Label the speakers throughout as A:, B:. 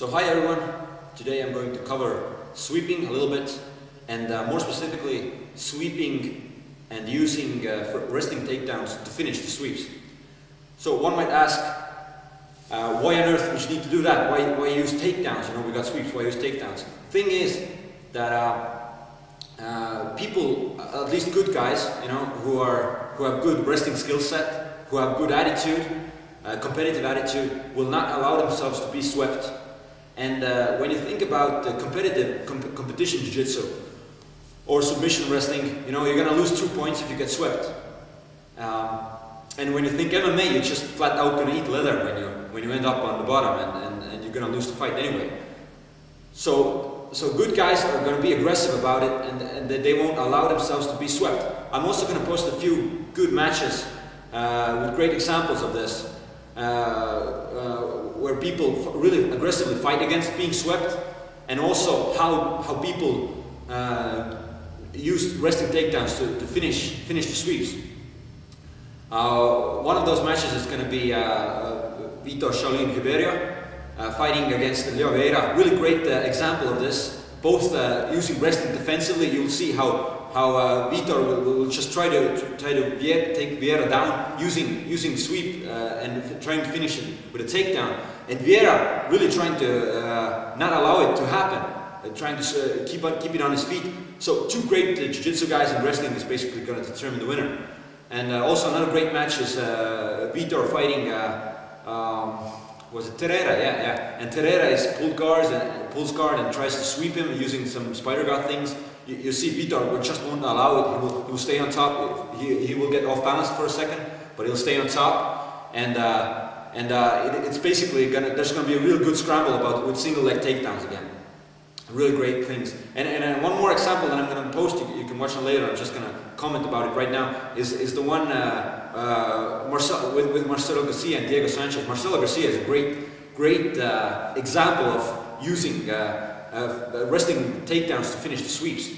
A: So hi everyone, today I'm going to cover sweeping a little bit and uh, more specifically sweeping and using uh, wrestling takedowns to finish the sweeps. So one might ask, uh, why on earth we should need to do that? Why, why use takedowns? You know, we got sweeps, why use takedowns? Thing is that uh, uh, people, at least good guys, you know, who are who have good wrestling skill set, who have good attitude, uh, competitive attitude, will not allow themselves to be swept and uh, when you think about the competitive comp competition jiu-jitsu or submission wrestling, you know, you're gonna lose two points if you get swept. Um, and when you think MMA, you're just flat out gonna eat leather when you when you end up on the bottom, and, and, and you're gonna lose the fight anyway. So so good guys are gonna be aggressive about it, and, and they won't allow themselves to be swept. I'm also gonna post a few good matches uh, with great examples of this. Uh, uh, where people really aggressively fight against being swept, and also how, how people uh, use wrestling takedowns to, to finish, finish the sweeps. Uh, one of those matches is going to be Vitor Shaolin Ribeiro fighting against Leo Vieira. Really great example of this, both using wrestling defensively. You'll see how how uh, Vitor will, will, just try to try to take Vieira down using using sweep uh, and trying to finish it with a takedown, and Vieira really trying to uh, not allow it to happen, uh, trying to uh, keep on, keep it on his feet. So two great uh, jiu-jitsu guys in wrestling is basically going to determine the winner. And also another great match is Vitor fighting. Um, was it Terere? Yeah, yeah. And Terere is pulled guards and pulls guard and tries to sweep him using some spider guard things you, you see Vitor just won't allow it. He will, he will stay on top. He, he will get off balance for a second, but he'll stay on top. And uh, and uh, it, it's basically gonna there's gonna be a real good scramble about with single leg takedowns again. Really great things. And, and, one more example that I'm gonna post. You, you, can watch it later. I'm just gonna comment about it right now. Is is the one uh, uh Marcel, with with Marcelo Garcia and Diego Sanchez. Marcelo Garcia is a great great uh, example of using uh, uh, wrestling takedowns to finish the sweeps.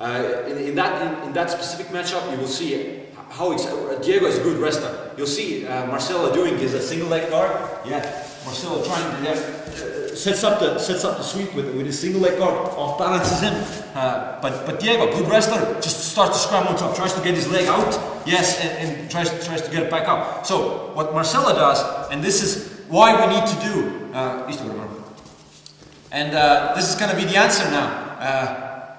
A: Uh, in, in, that, in, in, that specific matchup, you will see how uh, Diego is a good wrestler. You'll see uh, Marcelo doing his a single leg guard. Yeah, Marcelo trying to uh, sets up the sets up the sweep with with his single leg guard, off balances him. Uh, but but Diego, good wrestler, just starts to scramble on top, tries to get his leg out. Yes, and, and tries tries to get it back up. So what Marcelo does, and this is why we need to do. Uh, and uh, this is going to be the answer now. Uh,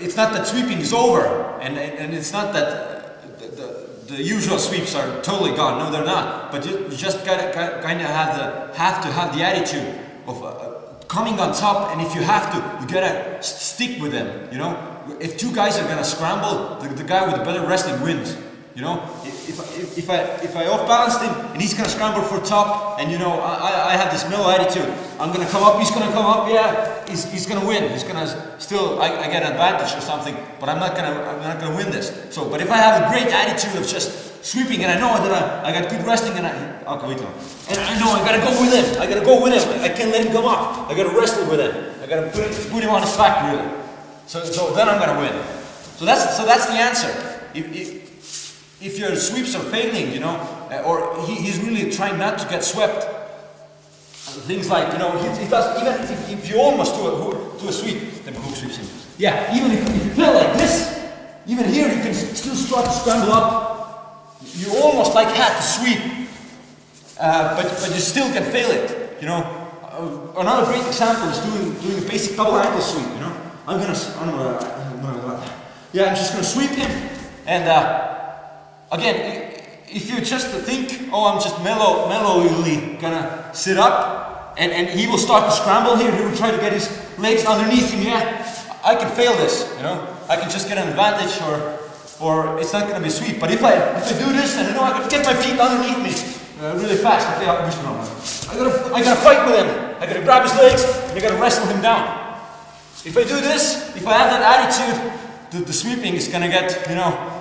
A: it's not that sweeping is over, and, and it's not that the, the, the, usual sweeps are totally gone. No, they're not. But you, you just gotta, kind of have the have to have the attitude of uh, coming on top, and if you have to, you gotta stick with them. You know, if two guys are gonna scramble, the, the guy with the better wrestling wins. You know, if, if, if, I if I off balanced him and he's gonna scramble for top, and you know I, I have this mellow attitude, I'm gonna come up, he's gonna come up, yeah, he's, he's gonna win. He's gonna still I, I get an advantage or something, but I'm not gonna I'm not gonna win this. So, but if I have a great attitude of just sweeping and I know that I, I got good wrestling and I okay, wait and I know I gotta go with him. I gotta go with him. I can't let him come up. I gotta wrestle with him. I gotta put, put him on his back really. So, so then I'm gonna win. So that's so that's the answer. If, if, if your sweeps are failing, you know, uh, or he, he's really trying not to get swept, things like, you know, he, he does, even if, if, you almost do a, do a sweep, then hook sweeps him. Yeah, even if, if you feel like this, even here you can still start to scramble up. You almost like had to sweep, uh, but, but you still can fail it, you know. Uh, another great example is doing, doing a basic double ankle sweep, you know. I'm gonna, I'm gonna, yeah, I'm just gonna sweep him, and uh, Again, if you just think, oh, I'm just mellow, mellowly gonna sit up, and, and he will start to scramble here, he will try to get his legs underneath him, yeah, I can fail this, you know, I can just get an advantage or, or it's not gonna be sweet. But if I, if I do this and you know, I can get my feet underneath me uh, really fast, okay, I gotta, I gotta fight with him, I gotta grab his legs, and I gotta wrestle him down. If I do this, if I have that attitude, the, the sweeping is gonna get, you know,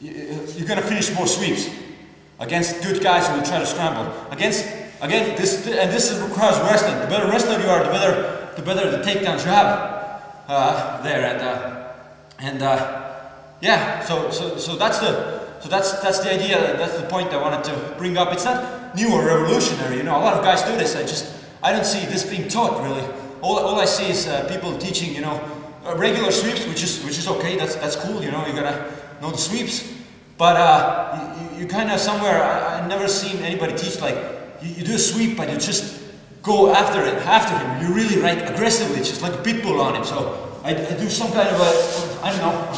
A: you're going to finish more sweeps against good guys who will try to scramble. Against again, this and this requires wrestling. The better wrestler you are, the better the better the takedowns you have uh, there. And uh, and uh, yeah, so so so that's the so that's that's the idea. That's the point I wanted to bring up. It's not new or revolutionary. You know, a lot of guys do this. I just I don't see this being taught really. All, all I see is uh, people teaching, you know, uh, regular sweeps, which is which is okay. That's that's cool. You know, you gotta the sweeps. But uh, you, you kind of somewhere I, I never seen anybody teach like you, you do a sweep, but you just go after it, after him. You really like aggressively, just like a pit bull on him. So I, I do some kind of a, I don't know.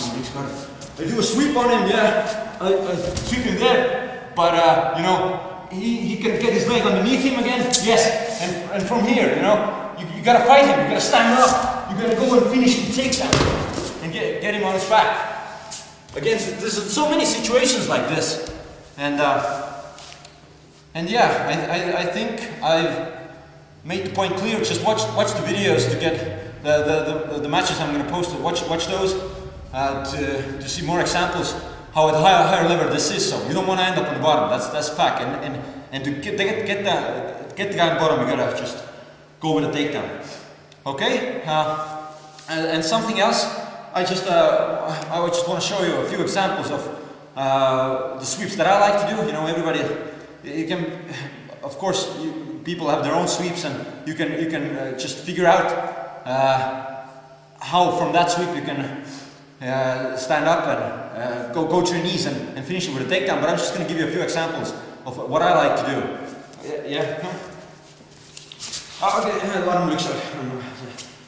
A: I do a sweep on him, yeah. I, I sweep him there, but uh, you know, he, he can get his leg underneath him again. Yes, and, and from here, you know, you, you gotta fight him, you gotta stand up, you gotta go and finish the takedown and get, get him on his back. Again, there's so many situations like this. And uh, and yeah, I, I, I think I've made the point clear. Just watch watch the videos to get the, the, the, the matches I'm going to post. Watch watch those uh, to, to see more examples how at higher higher level this is. So you don't want to end up on the bottom. That's that's fact. And and and to get get get the get the guy on the bottom, you gotta just go with a takedown. Okay. Uh, and, and, something else. I just uh, I just want to show you a few examples of uh, the sweeps that I like to do. You know, everybody you can of course you, people have their own sweeps and you can you can uh, just figure out uh, how from that sweep you can uh, stand up and uh, go, go to your knees and, and finish it with a takedown. But I'm just going to give you a few examples of what I like to do. Yeah. yeah. Oh, okay,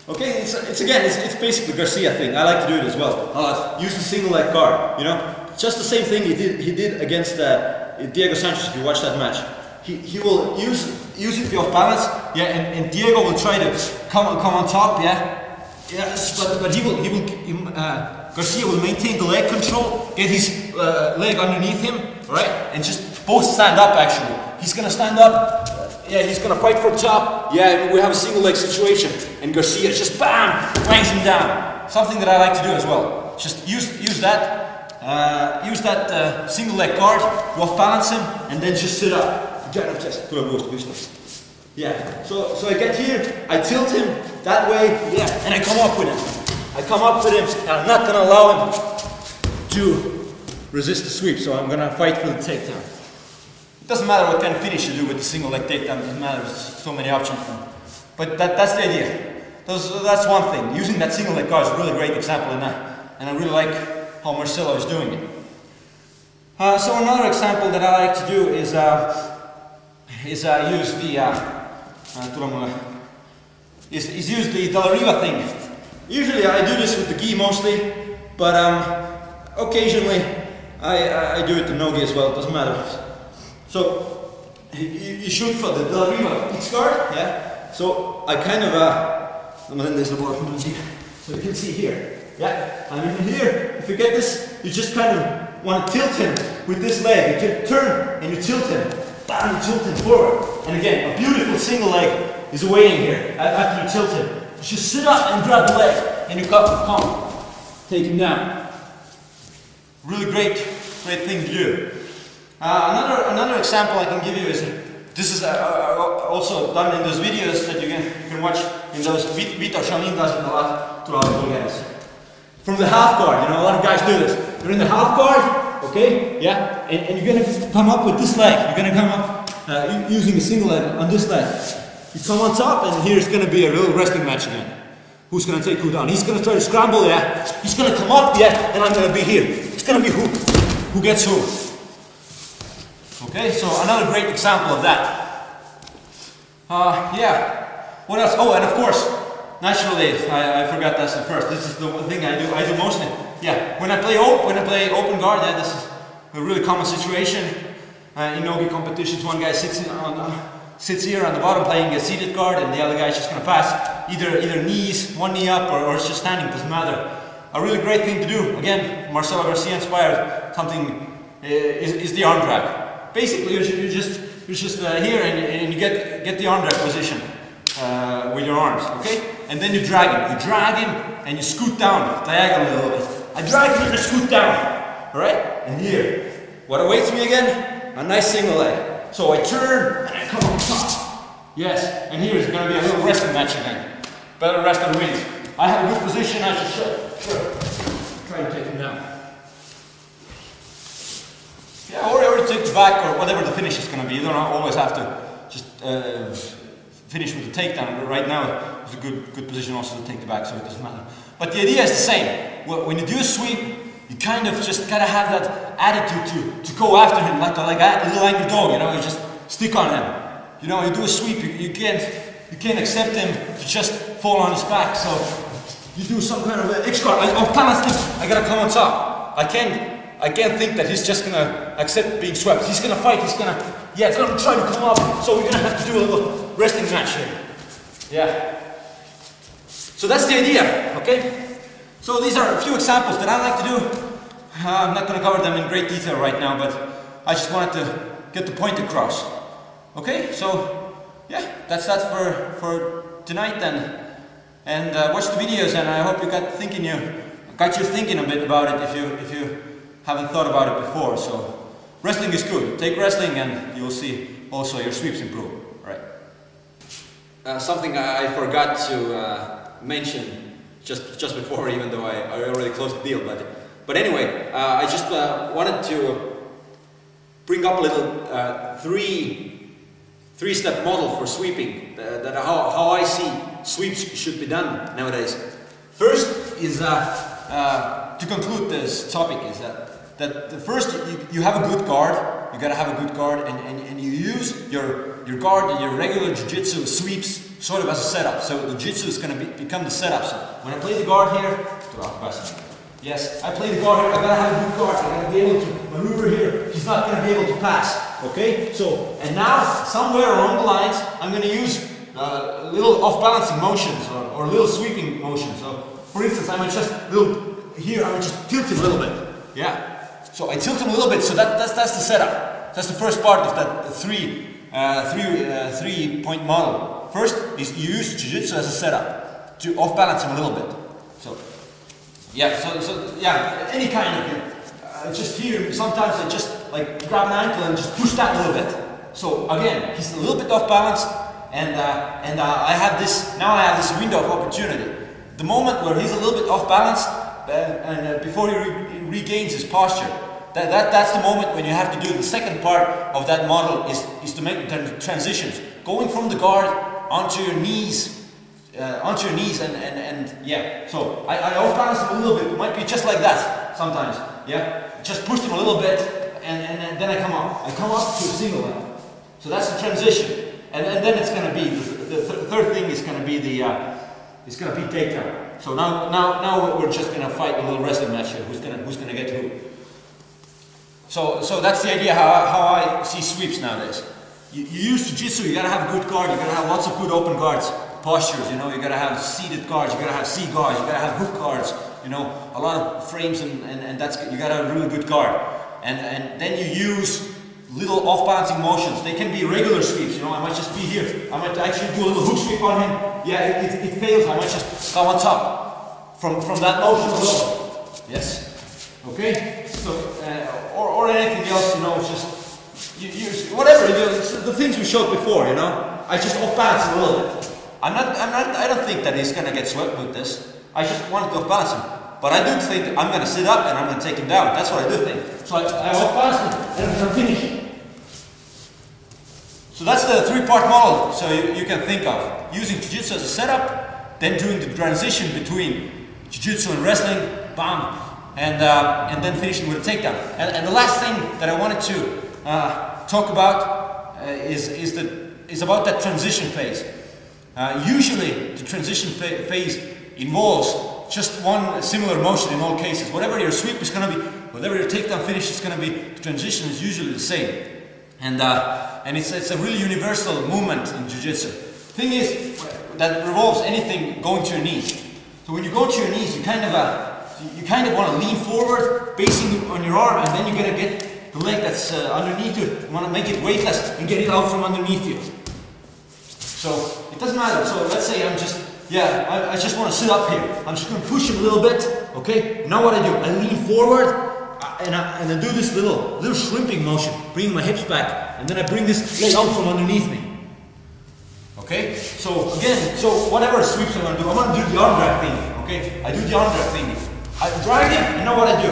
A: Okay, it's, it's again, it's, it's basically Garcia thing. I like to do it as well. Uh, use the single leg guard, you know? Just the same thing he did, he did against uh, Diego Sanchez, if you watch that match. He, he will use, use it off balance, yeah, and, and Diego will try to come, come on top, yeah? Yes, but, but he will, he will, uh, Garcia will maintain the leg control, get his uh, leg underneath him, right? And just both stand up actually. He's gonna stand up, yeah, he's gonna fight for top. Yeah, we have a single leg situation. And Garcia just bam, bangs him down. Something that I like to do as well. Just use, use that, uh, use that uh, single leg guard, off balance him, and then just sit up. Yeah, so, so I get here, I tilt him that way, yeah, and I come up with him. I come up with him and I'm not going to allow him to resist the sweep, so I'm going to fight for the takedown. It doesn't matter what kind of finish you do with the single leg takedown, it doesn't matter, there's so many options. But that, that's the idea. Those, that's one thing. Using that single leg guard is a really great example in that. And I really like how Marcelo is doing it. Uh, so another example that I like to do is, uh, is uh, use the, uh, uh is, is use the De La Riva thing Usually I do this with the gi mostly, but um, occasionally I, I, do it the no gi as well, it doesn't matter. So you, you shoot for the La Riva X guard, yeah? So I kind of, uh, so you can see here, yeah? I'm even here, if you get this, you just kind of want to tilt him with this leg. You can turn and you tilt him, bam, you tilt him forward. And again, a beautiful single leg is awaiting here after you tilt him. You just sit up and grab the leg, and you come, come, take him down. Really great, great thing to do. Uh, another, another example I can give you is, this is uh, uh, also done in those videos that you can, you can watch in those, Vitor Shaolin does it a lot throughout the Bulgarians. From the half guard, you know, a lot of guys do this. You're in the half guard, okay, yeah, and, and you're gonna come up with this leg. You're gonna come up uh, using a single leg on this leg. You come on top, and here's to be a real wrestling match again. Who's to take who down? He's to try to scramble, yeah. He's to come up, yeah, and I'm to be here. It's to be who, who gets who. Okay, so another great example of that. Uh, yeah. What else? Oh, and of course, naturally, I, I forgot that's the first. This is the thing I do. I do mostly. Yeah, when I play open, when I play open guard, yeah, this is a really common situation. Uh, in nogi competitions, one guy sits on. Uh, sits here on the bottom playing a seated guard and the other guy is just going to pass either either knees, one knee up or, or it's just standing, doesn't matter. A really great thing to do, again, Marcelo Garcia inspired something uh, is, is, the arm drag. Basically, you're, you're just, you're just uh, here and, and, you get, get the arm drag position uh, with your arms, okay? And then you drag him. You drag him and you scoot down diagonally a little bit. I drag him and I scoot down, alright? And here. What awaits me again? A nice single leg. So I turn and I come on top. Yes, and here is going to be a little wrestling match again. Better rest than wins. I have a good position, I should sure. try and take him down. The back or whatever the finish is going to be. You don't always have to just uh,
B: finish with the takedown. But right now, it's a good good position also to take the back, so it doesn't matter. But the idea is the same. When you do a sweep, you kind of just gotta have that attitude to, to go after him like a, like little angry dog. You know, you just stick on him. You know, you do a sweep, you, you can't you can't accept him to just fall on his back. So you do some kind of X guard. I, oh, I gotta come on top. I can't I can't think that he's just gonna accept being swept. He's gonna fight, he's gonna, yeah, he's gonna try to come up. So we're gonna have to do a little wrestling match here. Yeah. So that's the idea, okay? So these are a few examples that I like to do. Uh, I'm not gonna cover them in great detail right now, but I just wanted to get the point across. Okay, so yeah, that's that for, for tonight then. And uh, watch the videos and I hope you got thinking you got you thinking a bit about it if you if you haven't thought about it before. So wrestling is good. Take wrestling and you'll see also your sweeps improve. Right.
A: Uh, something I, forgot to uh, mention just just before, even though I, I already closed the deal, but but anyway, uh, I just uh, wanted to bring up a little uh, three three step model for sweeping uh, that how, how I see sweeps should be done nowadays.
B: First is to conclude this topic is that that the first you, you have a good guard you gotta have a good guard and, and, and you use your your guard and your regular jiu-jitsu sweeps sort of as a setup. So the jiu-jitsu is gonna be, become the setup. So when I play the guard here yes I play the guard here I gotta have a good guard I gotta be able to maneuver here. He's not gonna be able to pass okay? So and now somewhere along the lines I'm gonna use uh, little off-balancing motions or, or little sweeping motions. So for instance I might just little here I would just tilt him a little bit. Yeah so I tilt him a little bit, so that, that's, that's the setup. That's the first part of that three, uh, three, uh, three point model. First is you use Jiu-Jitsu as a setup to off balance him a little bit. So, yeah, so, so yeah, any kind of, uh, just here, sometimes I just like grab an ankle and just push that a little bit. So again, he's a little bit off balance and, uh, and uh, I have this, now I have this window of opportunity. The moment where he's a little bit off balance, uh, and uh, before he, regains his posture. That, that, that's the moment when you have to do the second part of that model is, is to make the transitions. Going from the guard onto your knees, uh, onto your knees and, and, and yeah. So I, I off balance him a little bit, it might be just like that sometimes, yeah. Just push him a little bit and, and, and then I come up. I come up to a single leg. So that's the transition. And, and then it's going to be, the, the th third thing is going to be the, uh, it's going to be takedown. So now, now, now we're just going to fight a little wrestling match here. Who's going who's to get who? So, so that's the idea how, I, how I see sweeps nowadays. You, you use jiu-jitsu, you got to have a good guard. You got to have lots of good open guards, postures. You know, you got to have seated guards. You got to have C guards. You got to have hook guards. You know, a lot of frames, and, and, and that's you got to have a really good guard. And and then you use little off-balancing motions. They can be regular sweeps, you know, I might just be here. I might actually do a little hook sweep on him. Yeah, it, it, it fails. I might just go on top from, from that motion alone. Yes. Okay? So, uh, or, or anything else, you know, just, you, you, whatever, you know, the things we showed before, you know. I just off-balance a little bit. I'm not, I'm not, I don't think that he's going to get swept with this. I just want to off-balance him. But I do think I'm going to sit up and I'm going to take him down. That's what I do think. So I, I off-balance him and I'm going to finish. So that's the three-part model so you, you, can think of. Using Jiu-Jitsu as a setup, then doing the transition between Jiu-Jitsu and wrestling, bam, and, uh, and then finishing with a takedown. And, and, the last thing that I wanted to uh, talk about uh, is, is, the, is about that transition phase. Uh, usually the transition phase involves just one similar motion in all cases. Whatever your sweep is going to be, whatever your takedown finish is going to be, the transition is usually the same. And, uh, and it's, it's a really universal movement in Jiu-Jitsu. Thing is, that revolves anything going to your knees. So when you go to your knees, you kind of, uh, you kind of want to lean forward, basing on your arm, and then you're going to get the leg that's uh, underneath you. You want to make it weightless and get it out from underneath you. So it doesn't matter. So let's say I'm just, yeah, I, I just want to sit up here. I'm just going to push him a little bit. Okay. Now what I do? I lean forward and I, and I do this little, little shrimping motion, bringing my hips back, and then I bring this leg out from underneath me. Okay? So again, so whatever sweeps I'm gonna do, I'm gonna do the arm drag thing. Okay? I do the arm drag thing. I drag it, you know what I do?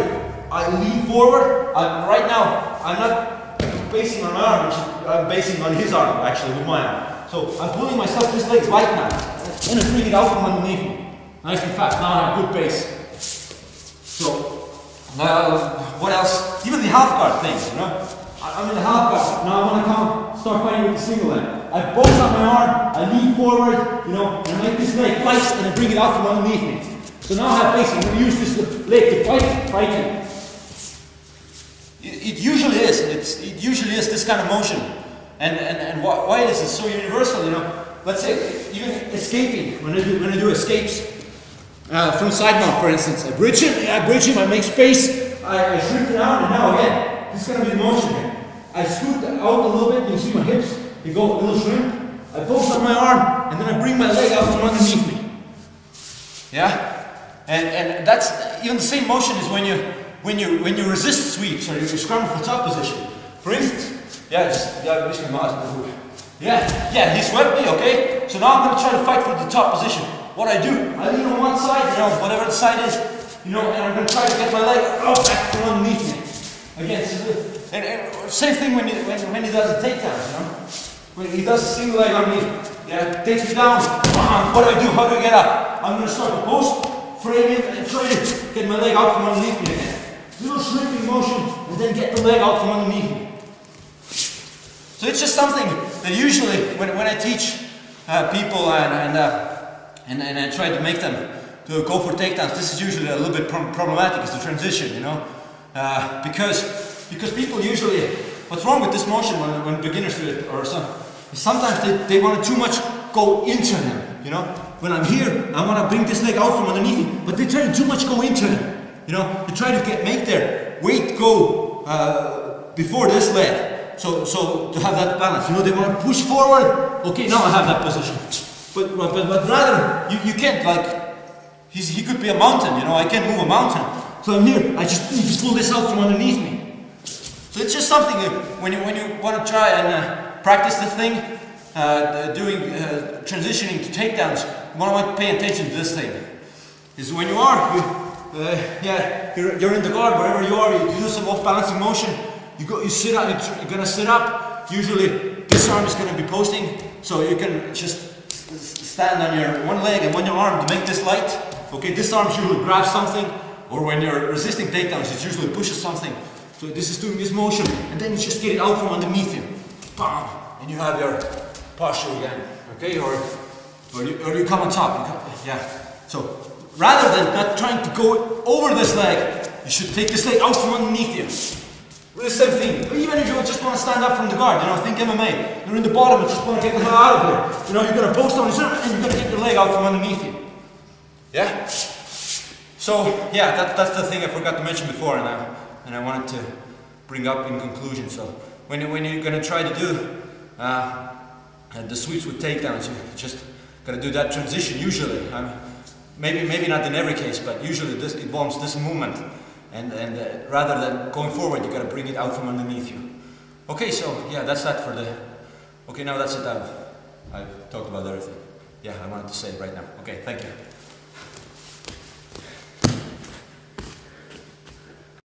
B: I lean forward. I, right now, I'm not basing on my arm, I'm basing on his arm, actually, with my arm. So I'm pulling myself this leg right now. And I bring it out from underneath me. Nice and fast. Now I have good base. So, uh, what else? Even the half guard thing, you know? I'm in the half guard. Now I want to come start fighting with the single leg. I both up my arm, I lean forward, you know, and I make this leg fight and I bring it out from underneath me. So now I have base. I'm going to use this leg to fight, fighting. It, it usually is. It's, it usually is this kind of motion. And, and, and why, why is it so universal, you know? Let's say, even escaping, when I do, when I do escapes, uh, from side mount, for instance, I bridge him, I bridge him, I make space, I, I shrink it out, and now again, this is going to be motion here. I scoot out a little bit, you see my hips, they go a little shrink, I post up my arm, and then I bring my leg out from underneath me. Yeah? And, and that's even the same motion as when you when you when you resist sweeps or you scramble for top position. For instance, yeah, just yeah, just yeah, yeah, he swept me, okay? So now I'm gonna try to fight for the top position. What I do, I lean on one side, you know, whatever the side is, you know, and I'm gonna try to get my leg out back from underneath me. Again, and, and same thing when he when, when he does a takedown, you know? When he does a single leg on me, yeah, takes me down. Bam, What do I do? How do I get up? I'm gonna start a post, frame it, and try to get my leg out from underneath me again. Little shrimping motion, and then get the leg out from underneath me. So it's just something that usually when, when I teach uh, people and and, uh, and and I try to make them to go for takedowns, this is usually a little bit pro- problematic. It's the transition, you know, uh, because because people usually what's wrong with this motion when, when beginners do it or some is sometimes they, they want to too much go into him, you know. When I'm here, I want to bring this leg out from underneath him, but they try to too much go into him, you know. They try to get make their weight go uh, before this leg. So, so to have that balance, you know, they want to push forward. Okay, now I have that position. But, but, but, but rather, you, you can't like, he's, he could be a mountain, you know, I can't move a mountain. So I'm here, I just need to pull this out from underneath me. So it's just something that when you, when you want to try and uh, practice the thing, uh, doing, uh, transitioning to takedowns, you want to pay attention to this thing. Is when you are, you, uh, yeah, you're, you're in the guard, wherever you are, you do some off balancing motion, you go, you sit up, you're, you're gonna sit up. Usually, this arm is gonna be posting, so you can just stand on your one leg and one your arm to make this light. Okay, this arm usually grabs something, or when you're resisting takedowns, it usually pushes something. So this is doing this motion, and then you just get it out from underneath you. Bam, and you have your posture again. Okay, or or you, or you come on top. Come, yeah. So rather than not trying to go over this leg, you should take this leg out from underneath you. The same thing. Even if you just want to stand up from the guard, you know, think MMA. You're in the bottom and just want to get the hell out of here. You know, you're gonna post on your center and you're gonna get your leg out from underneath you. Yeah? So yeah, that, that's the thing I forgot to mention before and I, and I wanted to bring up in conclusion. So when, when you're gonna try to do uh, the sweeps with takedowns, you just gotta do that transition usually. Um, maybe maybe not in every case, but usually this involves this movement. And, and uh, rather than going forward, you gotta bring it out from underneath you. Okay, so yeah, that's that for the. Okay, now that's it. I've, I've talked about everything. Yeah, I wanted to say it right now. Okay, thank you.